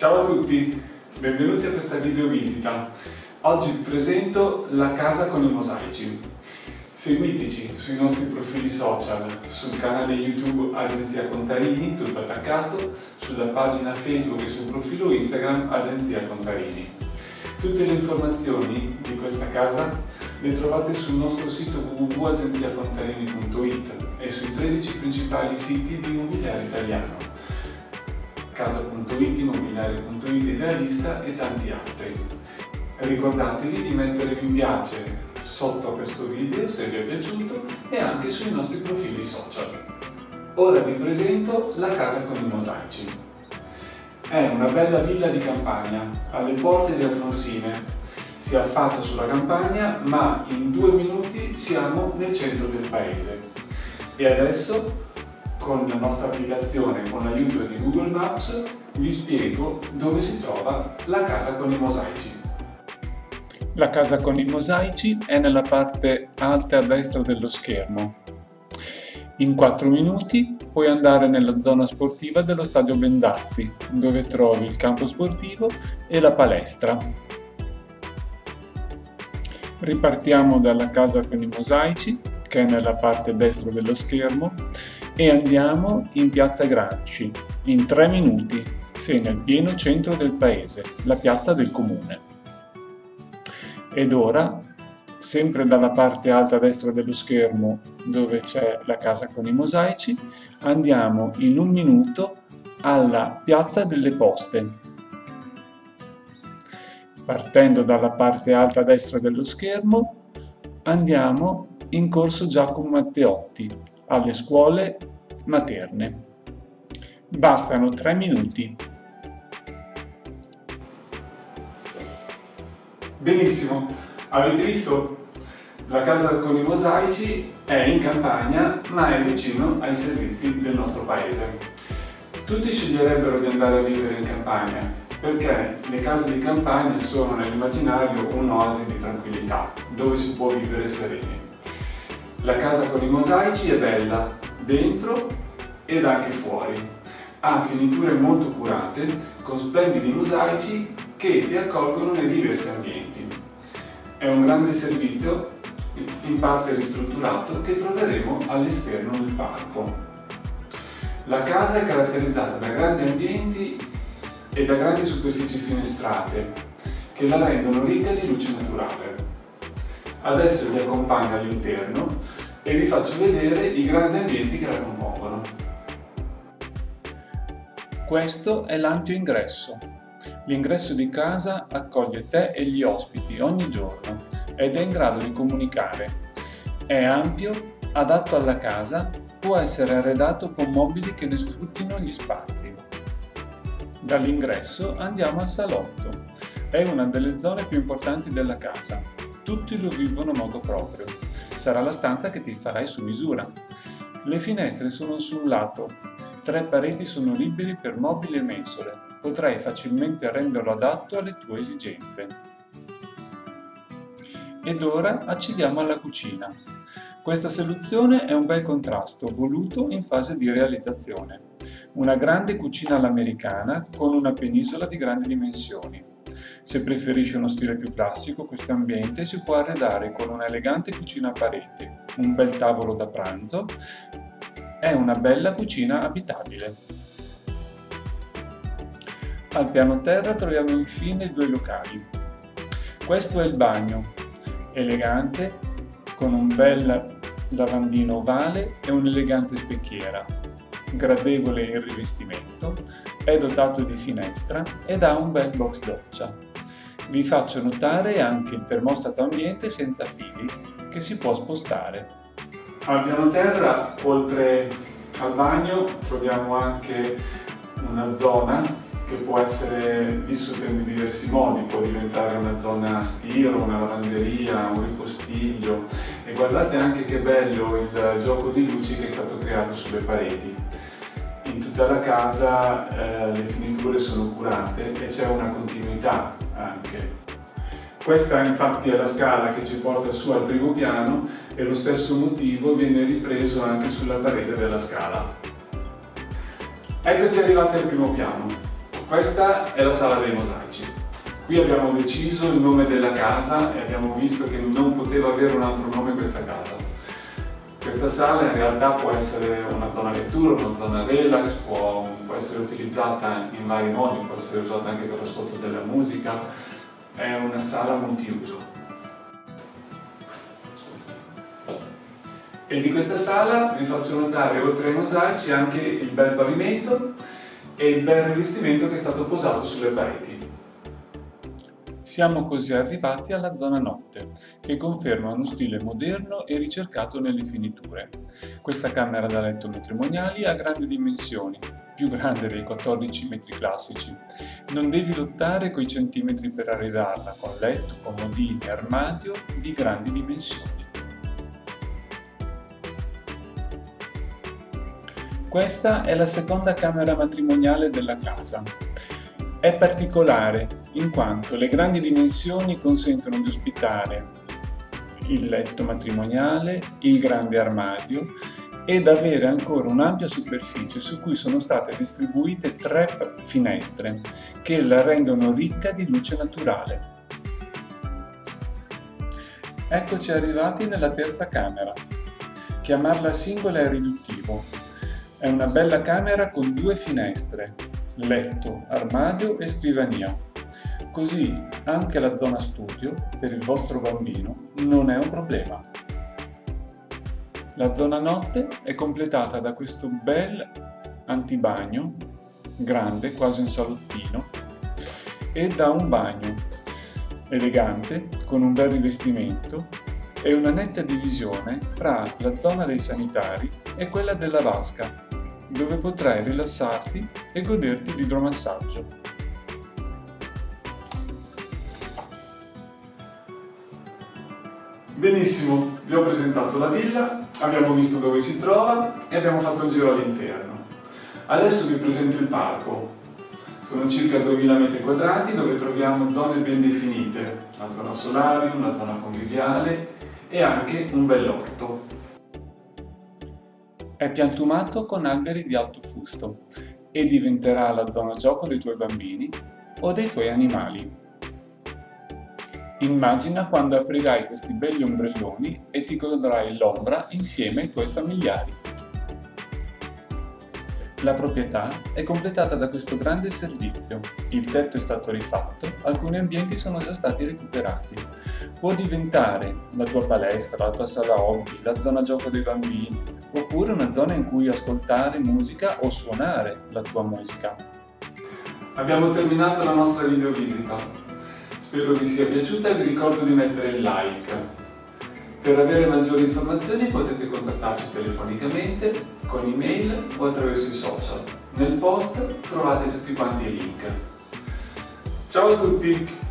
Ciao a tutti, benvenuti a questa video visita. Oggi vi presento la casa con i mosaici. Seguiteci sui nostri profili social, sul canale YouTube Agenzia Contarini, tutto attaccato, sulla pagina Facebook e sul profilo Instagram Agenzia Contarini. Tutte le informazioni di questa casa le trovate sul nostro sito www.agenziacontarini.it e sui 13 principali siti di immobiliare italiano casa.it, immobiliare.it, idealista e tanti altri. Ricordatevi di mettere mi piace sotto a questo video se vi è piaciuto e anche sui nostri profili social. Ora vi presento la casa con i mosaici. È una bella villa di campagna, alle porte di Alfonsine. Si affaccia sulla campagna, ma in due minuti siamo nel centro del paese. E adesso, con la nostra applicazione, con l'aiuto di Google Maps, vi spiego dove si trova la casa con i mosaici. La casa con i mosaici è nella parte alta a destra dello schermo. In 4 minuti puoi andare nella zona sportiva dello stadio Bendazzi, dove trovi il campo sportivo e la palestra. Ripartiamo dalla casa con i mosaici, che è nella parte destra dello schermo, e andiamo in piazza Granci, in 3 minuti, sei nel pieno centro del paese, la piazza del comune. Ed ora, sempre dalla parte alta destra dello schermo dove c'è la casa con i mosaici, andiamo in un minuto alla piazza delle poste. Partendo dalla parte alta destra dello schermo, andiamo in corso Giacomo Matteotti, alle scuole materne. Bastano tre minuti. Benissimo, avete visto? La casa con i mosaici è in campagna ma è vicino ai servizi del nostro paese. Tutti sceglierebbero di andare a vivere in campagna perché le case di campagna sono nell'immaginario un'oasi di tranquillità dove si può vivere sereni. La casa con i mosaici è bella dentro ed anche fuori. Ha finiture molto curate con splendidi mosaici che ti accolgono nei diversi ambienti. È un grande servizio, in parte ristrutturato, che troveremo all'esterno del parco. La casa è caratterizzata da grandi ambienti e da grandi superfici finestrate che la rendono ricca di luce naturale. Adesso vi accompagno all'interno e vi faccio vedere i grandi ambienti che la compongono. Questo è l'ampio ingresso, L'ingresso di casa accoglie te e gli ospiti ogni giorno ed è in grado di comunicare. È ampio, adatto alla casa, può essere arredato con mobili che ne sfruttino gli spazi. Dall'ingresso andiamo al salotto. È una delle zone più importanti della casa. Tutti lo vivono a modo proprio. Sarà la stanza che ti farai su misura. Le finestre sono sul lato. Tre pareti sono liberi per mobili e mensole potrai facilmente renderlo adatto alle tue esigenze. Ed ora accediamo alla cucina. Questa soluzione è un bel contrasto voluto in fase di realizzazione. Una grande cucina all'americana con una penisola di grandi dimensioni. Se preferisci uno stile più classico, questo ambiente si può arredare con un'elegante cucina a parete, un bel tavolo da pranzo e una bella cucina abitabile. Al piano terra troviamo infine due locali. Questo è il bagno, elegante, con un bel lavandino ovale e un'elegante specchiera, gradevole in rivestimento, è dotato di finestra ed ha un bel box doccia. Vi faccio notare anche il termostato ambiente senza fili che si può spostare. Al piano terra, oltre al bagno, troviamo anche una zona che può essere vissuta in diversi modi, può diventare una zona stiro, una lavanderia, un ripostiglio e guardate anche che bello il gioco di luci che è stato creato sulle pareti. In tutta la casa eh, le finiture sono curate e c'è una continuità anche. Questa infatti è la scala che ci porta su al primo piano e lo stesso motivo viene ripreso anche sulla parete della scala. Eccoci arrivati al primo piano. Questa è la sala dei mosaici. Qui abbiamo deciso il nome della casa e abbiamo visto che non poteva avere un altro nome questa casa. Questa sala in realtà può essere una zona lettura, una zona relax, può, può essere utilizzata in vari modi, può essere usata anche per l'ascolto della musica, è una sala multiuso. E di questa sala vi faccio notare, oltre ai mosaici, anche il bel pavimento e il bel rivestimento che è stato posato sulle pareti. Siamo così arrivati alla zona notte, che conferma uno stile moderno e ricercato nelle finiture. Questa camera da letto matrimoniali ha grandi dimensioni, più grande dei 14 metri classici. Non devi lottare coi centimetri per arredarla, con letto, comodini armadio di grandi dimensioni. Questa è la seconda camera matrimoniale della casa. È particolare in quanto le grandi dimensioni consentono di ospitare il letto matrimoniale, il grande armadio ed avere ancora un'ampia superficie su cui sono state distribuite tre finestre che la rendono ricca di luce naturale. Eccoci arrivati nella terza camera. Chiamarla singola è riduttivo. È una bella camera con due finestre, letto, armadio e scrivania. Così anche la zona studio per il vostro bambino non è un problema. La zona notte è completata da questo bel antibagno, grande, quasi un salottino, e da un bagno elegante, con un bel rivestimento e una netta divisione fra la zona dei sanitari e quella della vasca, dove potrai rilassarti e goderti l'idromassaggio. Benissimo, vi ho presentato la villa, abbiamo visto dove si trova e abbiamo fatto un giro all'interno. Adesso vi presento il parco. Sono circa 2000 metri quadrati dove troviamo zone ben definite, la zona solarium, la zona conviviale e anche un bell'orto. È piantumato con alberi di alto fusto e diventerà la zona gioco dei tuoi bambini o dei tuoi animali. Immagina quando aprirai questi belli ombrelloni e ti godrai l'ombra insieme ai tuoi familiari. La proprietà è completata da questo grande servizio. Il tetto è stato rifatto, alcuni ambienti sono già stati recuperati. Può diventare la tua palestra, la tua sala hobby, la zona gioco dei bambini, oppure una zona in cui ascoltare musica o suonare la tua musica. Abbiamo terminato la nostra videovisita. Spero vi sia piaciuta e vi ricordo di mettere il like. Per avere maggiori informazioni potete contattarci telefonicamente, con email o attraverso i social. Nel post trovate tutti quanti i link. Ciao a tutti!